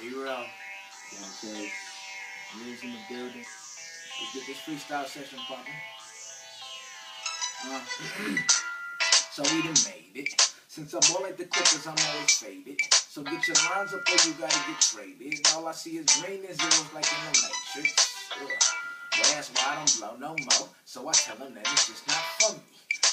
Young Chase. News in the building. Let's get this freestyle session popping. Uh, so we done made it. Since I'm all at the Clippers, I'm always faded. So get your lines up or you gotta get traded. All I see is green and zeros like in the Matrix. Ugh. That's why I don't blow no more. So I tell them that it's just not for me.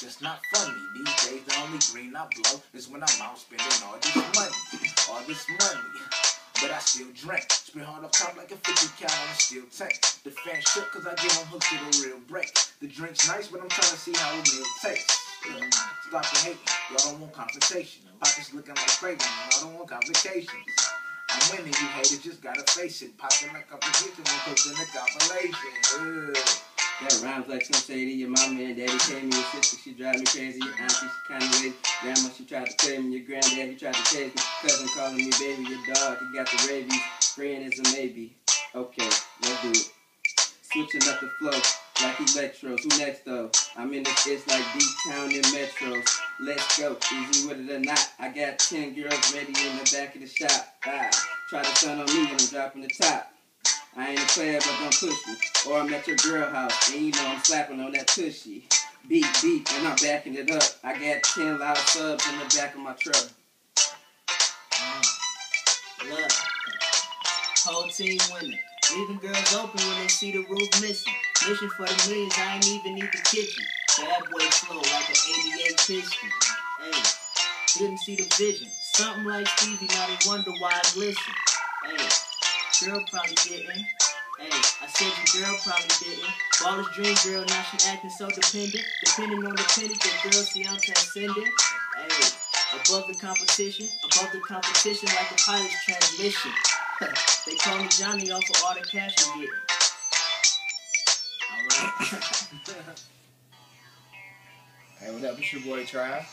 Just not funny. These days, the only green I blow is when I'm out spending all this money. All this money. But I still drink. Spin hard up top like a 50 cal on a steel tank. The fan shook cause I give them hooks to the real break. The drink's nice, but I'm trying to see how a meal tastes. Stop the hating. Y'all don't want confrontation. Pockets looking like crazy. Y'all don't want complications. I'm winning, you haters just gotta face it. Popping like a position when cooking the compilation. Ugh. That rhymes like some shady. Your mama and daddy came me. Your sister, she drive me crazy. Your auntie, she kinda lazy. Grandma, she tried to play me. Your granddad, he tried to chase me. Cousin calling me baby. Your dog, he got the rabies. Friend is a maybe. Okay, let's do it. Switching up the flow like electros. Who next though? I'm in the it's like deep town in metros. Let's go, easy with it or not. I got ten girls ready in the back of the shop. Ah, try to turn on me and I'm dropping the top. I ain't a player, but don't push me. Or I'm at your girl house, and you know I'm slapping on that tushy. Beat, beat, and I'm backing it up. I got 10 loud subs in the back of my truck. Uh, look, whole team winning. Leaving girls open when they see the roof missing. Mission for the millions, I ain't even need the kitchen. Bad boy flow like an 88 piston. Hey, didn't see the vision. Something like Stevie, now they wonder why I glisten. Hey, girl probably didn't. Hey, I said your girl probably didn't. Ballers dream girl, now she acting so dependent. Depending on the penny, the girl see I'm transcending. Hey, above the competition, above the competition like a pilot's transmission. they call me Johnny off of all the cash I'm getting. Alright. Hey, what up? It's your boy Tribe.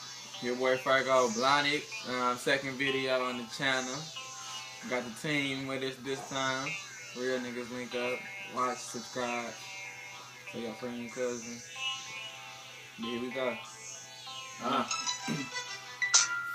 Your boy Fergo Blonic, um, second video on the channel. Got the team with us this time. Real niggas link up, watch, subscribe. Tell your friend and cousin. Here we go. Uh,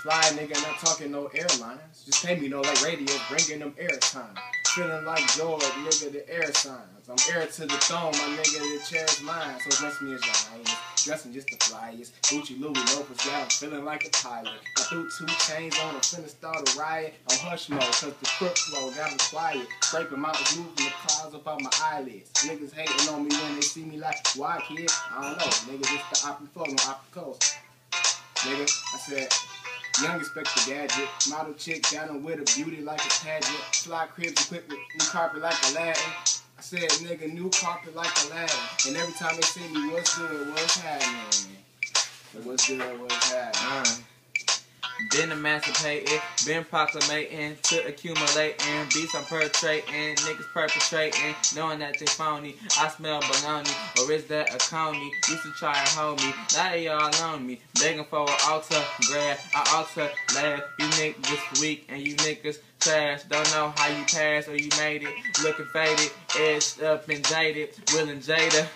fly nigga, not talking no airlines. Just pay me no like radio, bringing them airtime. Feeling like George, nigga, the air signs. I'm heir to the throne, my nigga, the chair's mine. So dress me as your highness, dressing just the flyest. Gucci, Louis, Lopez, yeah, I'm feeling like a pilot. I threw two chains on, I'm finna start a riot. On hush mode, cause the crook flow got me quiet. Scraping mountains, moving the clouds up out my eyelids. Niggas hating on me when they see me like, why kid? I don't know, nigga, it's the flow, no opera coast. Nigga, I said, Young Inspector Gadget, model chick down with a beauty like a pageant, fly cribs equipped with new carpet like Aladdin. I said, nigga, new carpet like a Aladdin. And every time they see me, what's good, what's happening? What's good, what's happening? Been emancipating, been proclamating, to accumulating, beats I'm perpetrating, niggas perpetrating, knowing that they phony. I smell baloney, or is that a coney? Used to try and hold me, now they all on me, begging for an altar grab. I alter laugh, you niggas weak and you niggas trash. Don't know how you passed or you made it, looking faded, edged up and jaded, Will and Jada.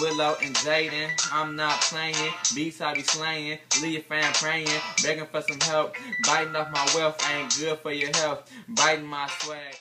Willow and Jaden, I'm not playing. Beats I be slaying. Your fan praying. Begging for some help. Biting off my wealth ain't good for your health. Biting my swag.